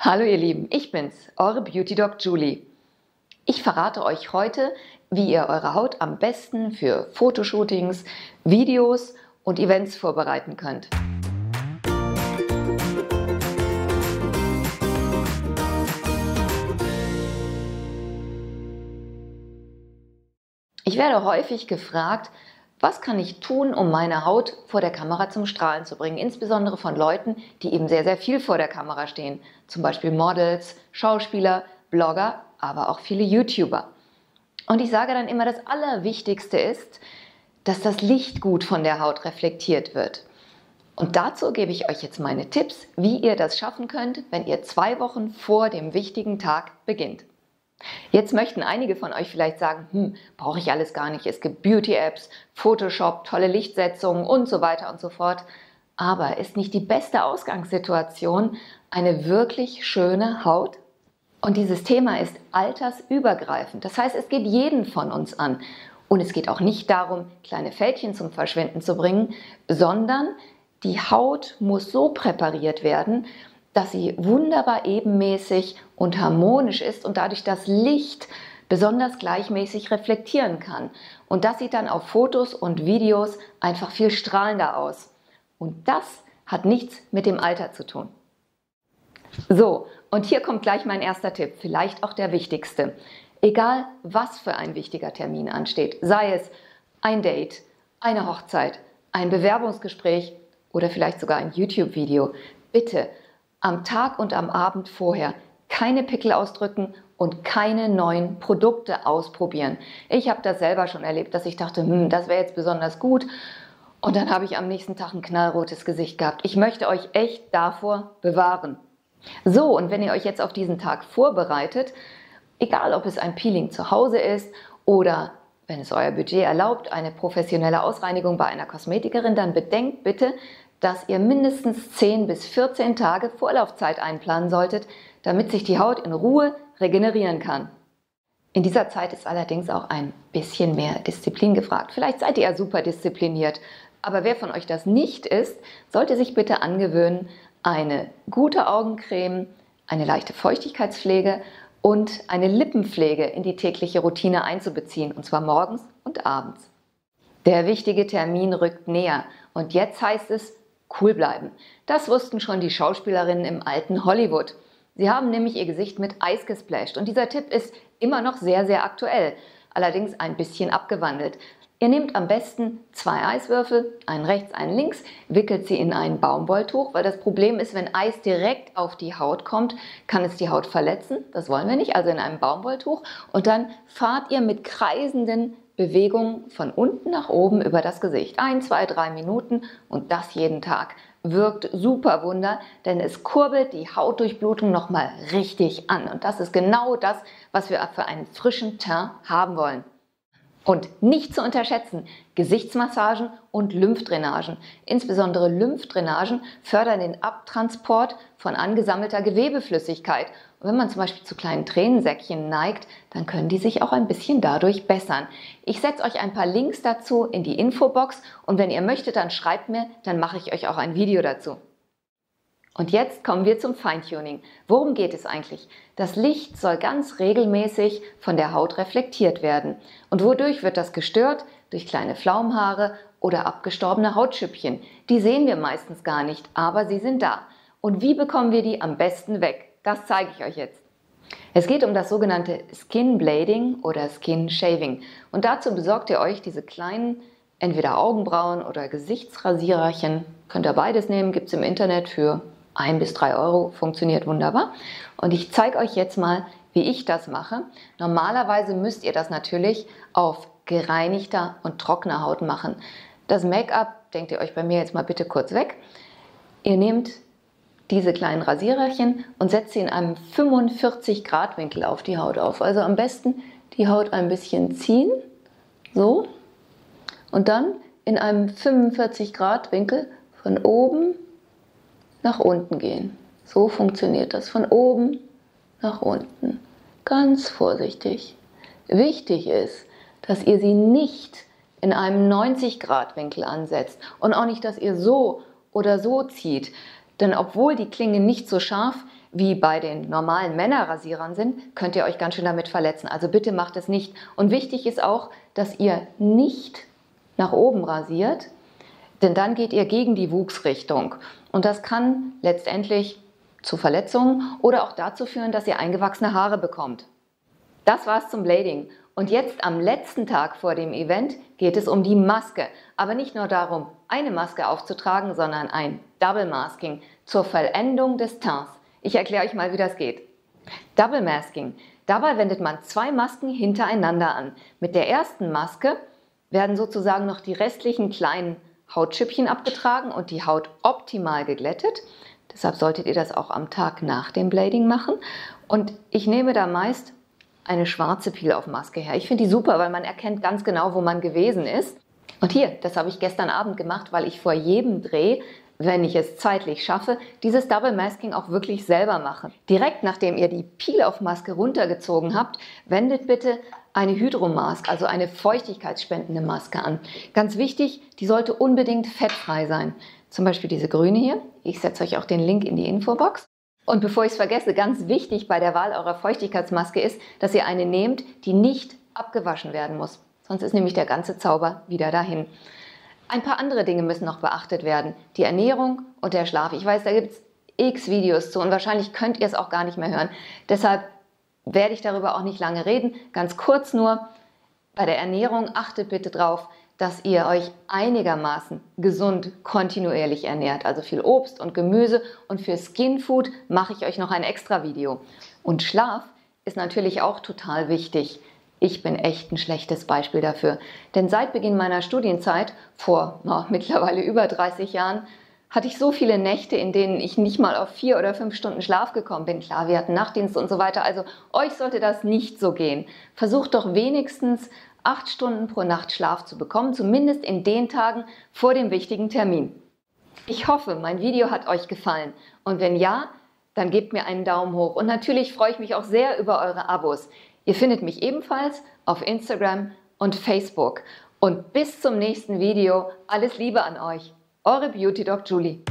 Hallo ihr Lieben, ich bin's, eure Beauty Doc Julie. Ich verrate euch heute, wie ihr eure Haut am besten für Fotoshootings, Videos und Events vorbereiten könnt. Ich werde häufig gefragt, was kann ich tun, um meine Haut vor der Kamera zum Strahlen zu bringen? Insbesondere von Leuten, die eben sehr, sehr viel vor der Kamera stehen. Zum Beispiel Models, Schauspieler, Blogger, aber auch viele YouTuber. Und ich sage dann immer, das Allerwichtigste ist, dass das Licht gut von der Haut reflektiert wird. Und dazu gebe ich euch jetzt meine Tipps, wie ihr das schaffen könnt, wenn ihr zwei Wochen vor dem wichtigen Tag beginnt. Jetzt möchten einige von euch vielleicht sagen, hm, brauche ich alles gar nicht. Es gibt Beauty-Apps, Photoshop, tolle Lichtsetzungen und so weiter und so fort. Aber ist nicht die beste Ausgangssituation eine wirklich schöne Haut? Und dieses Thema ist altersübergreifend. Das heißt, es geht jeden von uns an. Und es geht auch nicht darum, kleine Fältchen zum Verschwinden zu bringen, sondern die Haut muss so präpariert werden, dass sie wunderbar ebenmäßig und harmonisch ist und dadurch das Licht besonders gleichmäßig reflektieren kann. Und das sieht dann auf Fotos und Videos einfach viel strahlender aus. Und das hat nichts mit dem Alter zu tun. So, und hier kommt gleich mein erster Tipp, vielleicht auch der wichtigste. Egal, was für ein wichtiger Termin ansteht, sei es ein Date, eine Hochzeit, ein Bewerbungsgespräch oder vielleicht sogar ein YouTube-Video, bitte am Tag und am Abend vorher keine Pickel ausdrücken und keine neuen Produkte ausprobieren. Ich habe das selber schon erlebt, dass ich dachte, hm, das wäre jetzt besonders gut. Und dann habe ich am nächsten Tag ein knallrotes Gesicht gehabt. Ich möchte euch echt davor bewahren. So, und wenn ihr euch jetzt auf diesen Tag vorbereitet, egal ob es ein Peeling zu Hause ist oder wenn es euer Budget erlaubt, eine professionelle Ausreinigung bei einer Kosmetikerin, dann bedenkt bitte, dass ihr mindestens 10 bis 14 Tage Vorlaufzeit einplanen solltet, damit sich die Haut in Ruhe regenerieren kann. In dieser Zeit ist allerdings auch ein bisschen mehr Disziplin gefragt. Vielleicht seid ihr ja super diszipliniert, aber wer von euch das nicht ist, sollte sich bitte angewöhnen, eine gute Augencreme, eine leichte Feuchtigkeitspflege und eine Lippenpflege in die tägliche Routine einzubeziehen, und zwar morgens und abends. Der wichtige Termin rückt näher und jetzt heißt es cool bleiben. Das wussten schon die Schauspielerinnen im alten Hollywood. Sie haben nämlich ihr Gesicht mit Eis gesplasht und dieser Tipp ist immer noch sehr, sehr aktuell, allerdings ein bisschen abgewandelt. Ihr nehmt am besten zwei Eiswürfel, einen rechts, einen links, wickelt sie in ein Baumwolltuch, weil das Problem ist, wenn Eis direkt auf die Haut kommt, kann es die Haut verletzen. Das wollen wir nicht, also in einem Baumwolltuch. Und dann fahrt ihr mit kreisenden Bewegungen von unten nach oben über das Gesicht. Ein, zwei, drei Minuten und das jeden Tag. Wirkt super Wunder, denn es kurbelt die Hautdurchblutung nochmal richtig an. Und das ist genau das, was wir für einen frischen Teint haben wollen. Und nicht zu unterschätzen, Gesichtsmassagen und Lymphdrainagen. Insbesondere Lymphdrainagen fördern den Abtransport von angesammelter Gewebeflüssigkeit. Und wenn man zum Beispiel zu kleinen Tränensäckchen neigt, dann können die sich auch ein bisschen dadurch bessern. Ich setze euch ein paar Links dazu in die Infobox und wenn ihr möchtet, dann schreibt mir, dann mache ich euch auch ein Video dazu. Und jetzt kommen wir zum Feintuning. Worum geht es eigentlich? Das Licht soll ganz regelmäßig von der Haut reflektiert werden. Und wodurch wird das gestört? Durch kleine Pflaumenhaare oder abgestorbene Hautschüppchen. Die sehen wir meistens gar nicht, aber sie sind da. Und wie bekommen wir die am besten weg? Das zeige ich euch jetzt. Es geht um das sogenannte Skin Blading oder Skin Shaving. Und dazu besorgt ihr euch diese kleinen, entweder Augenbrauen oder Gesichtsrasiererchen. Könnt ihr beides nehmen, gibt es im Internet für ein bis drei Euro funktioniert wunderbar. Und ich zeige euch jetzt mal, wie ich das mache. Normalerweise müsst ihr das natürlich auf gereinigter und trockener Haut machen. Das Make-up denkt ihr euch bei mir jetzt mal bitte kurz weg. Ihr nehmt diese kleinen Rasiererchen und setzt sie in einem 45 Grad Winkel auf die Haut auf. Also am besten die Haut ein bisschen ziehen, so, und dann in einem 45 Grad Winkel von oben nach unten gehen. So funktioniert das von oben nach unten. Ganz vorsichtig. Wichtig ist, dass ihr sie nicht in einem 90 Grad Winkel ansetzt und auch nicht, dass ihr so oder so zieht. Denn obwohl die Klinge nicht so scharf, wie bei den normalen Männerrasierern sind, könnt ihr euch ganz schön damit verletzen. Also bitte macht es nicht. Und wichtig ist auch, dass ihr nicht nach oben rasiert, denn dann geht ihr gegen die Wuchsrichtung. Und das kann letztendlich zu Verletzungen oder auch dazu führen, dass ihr eingewachsene Haare bekommt. Das war's zum Blading. Und jetzt am letzten Tag vor dem Event geht es um die Maske. Aber nicht nur darum, eine Maske aufzutragen, sondern ein Double Masking zur Vollendung des Teints. Ich erkläre euch mal, wie das geht. Double Masking. Dabei wendet man zwei Masken hintereinander an. Mit der ersten Maske werden sozusagen noch die restlichen kleinen Hautschüppchen abgetragen und die Haut optimal geglättet. Deshalb solltet ihr das auch am Tag nach dem Blading machen. Und ich nehme da meist eine schwarze Peel-Off-Maske her. Ich finde die super, weil man erkennt ganz genau, wo man gewesen ist. Und hier, das habe ich gestern Abend gemacht, weil ich vor jedem Dreh wenn ich es zeitlich schaffe, dieses Double Masking auch wirklich selber mache. Direkt nachdem ihr die Peel-Off-Maske runtergezogen habt, wendet bitte eine Hydromask, also eine feuchtigkeitsspendende Maske an. Ganz wichtig, die sollte unbedingt fettfrei sein. Zum Beispiel diese grüne hier. Ich setze euch auch den Link in die Infobox. Und bevor ich es vergesse, ganz wichtig bei der Wahl eurer Feuchtigkeitsmaske ist, dass ihr eine nehmt, die nicht abgewaschen werden muss. Sonst ist nämlich der ganze Zauber wieder dahin. Ein paar andere Dinge müssen noch beachtet werden. Die Ernährung und der Schlaf. Ich weiß, da gibt es x Videos zu und wahrscheinlich könnt ihr es auch gar nicht mehr hören. Deshalb werde ich darüber auch nicht lange reden. Ganz kurz nur, bei der Ernährung achtet bitte darauf, dass ihr euch einigermaßen gesund kontinuierlich ernährt. Also viel Obst und Gemüse. Und für Skin Food mache ich euch noch ein extra Video. Und Schlaf ist natürlich auch total wichtig. Ich bin echt ein schlechtes Beispiel dafür. Denn seit Beginn meiner Studienzeit, vor oh, mittlerweile über 30 Jahren, hatte ich so viele Nächte, in denen ich nicht mal auf vier oder fünf Stunden Schlaf gekommen bin. Klar, wir hatten Nachtdienst und so weiter. Also euch sollte das nicht so gehen. Versucht doch wenigstens acht Stunden pro Nacht Schlaf zu bekommen, zumindest in den Tagen vor dem wichtigen Termin. Ich hoffe, mein Video hat euch gefallen. Und wenn ja, dann gebt mir einen Daumen hoch. Und natürlich freue ich mich auch sehr über eure Abos. Ihr findet mich ebenfalls auf Instagram und Facebook. Und bis zum nächsten Video. Alles Liebe an euch. Eure Beauty Doc Julie.